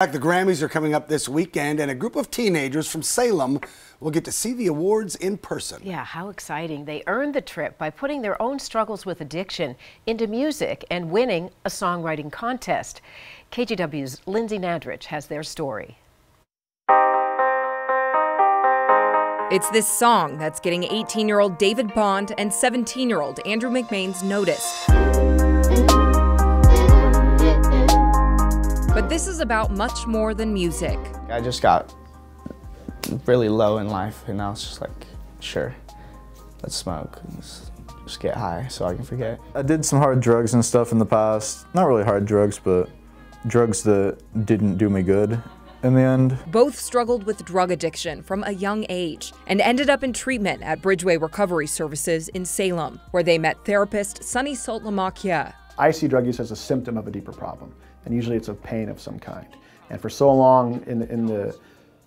The Grammys are coming up this weekend, and a group of teenagers from Salem will get to see the awards in person. Yeah, how exciting. They earned the trip by putting their own struggles with addiction into music and winning a songwriting contest. KGW's Lindsay Nadrich has their story. It's this song that's getting 18 year old David Bond and 17 year old Andrew McMane's notice. This is about much more than music. I just got really low in life and I was just like, sure, let's smoke and just get high so I can forget. I did some hard drugs and stuff in the past. Not really hard drugs, but drugs that didn't do me good in the end. Both struggled with drug addiction from a young age and ended up in treatment at Bridgeway Recovery Services in Salem, where they met therapist Sunny Saltlamakia. I see drug use as a symptom of a deeper problem, and usually it's of pain of some kind. And for so long in, in the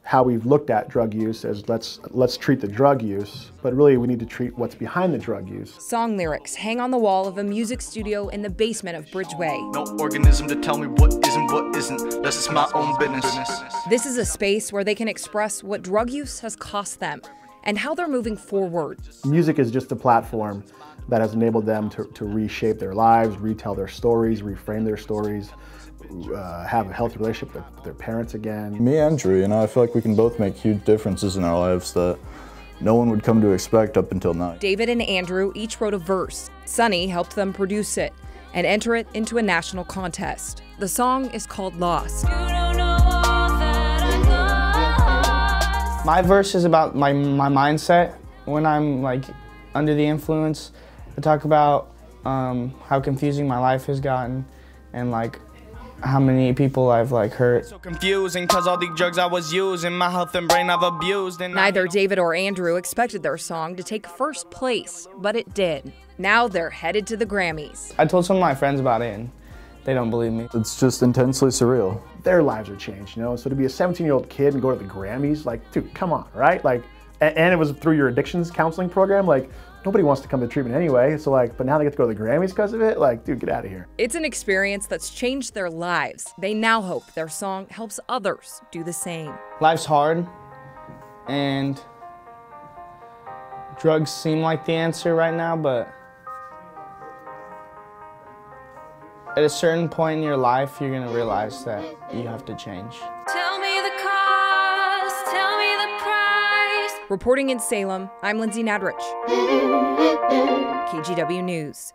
how we've looked at drug use as let's let's treat the drug use, but really we need to treat what's behind the drug use. Song lyrics hang on the wall of a music studio in the basement of Bridgeway. No organism to tell me what is and what isn't. That's just my own business. This is a space where they can express what drug use has cost them and how they're moving forward. Music is just a platform that has enabled them to, to reshape their lives, retell their stories, reframe their stories, uh, have a healthy relationship with their parents again. Me and Drew, you know, I feel like we can both make huge differences in our lives that no one would come to expect up until now. David and Andrew each wrote a verse. Sunny helped them produce it and enter it into a national contest. The song is called Lost. My verse is about my, my mindset when I'm like under the influence. I talk about um, how confusing my life has gotten and like how many people I've like hurt. So confusing cause all the drugs I was using, my health and brain I've abused. And Neither David or Andrew expected their song to take first place, but it did. Now they're headed to the Grammys. I told some of my friends about it and they don't believe me. It's just intensely surreal. Their lives are changed, you know? So to be a 17 year old kid and go to the Grammys, like, dude, come on, right? Like, and it was through your addictions counseling program, like, nobody wants to come to treatment anyway. So like, but now they get to go to the Grammys because of it. Like, dude, get out of here. It's an experience that's changed their lives. They now hope their song helps others do the same. Life's hard, and drugs seem like the answer right now, but at a certain point in your life, you're gonna realize that you have to change. Tell me the cost, tell me the price. Reporting in Salem, I'm Lindsay Nadrich. KGW News.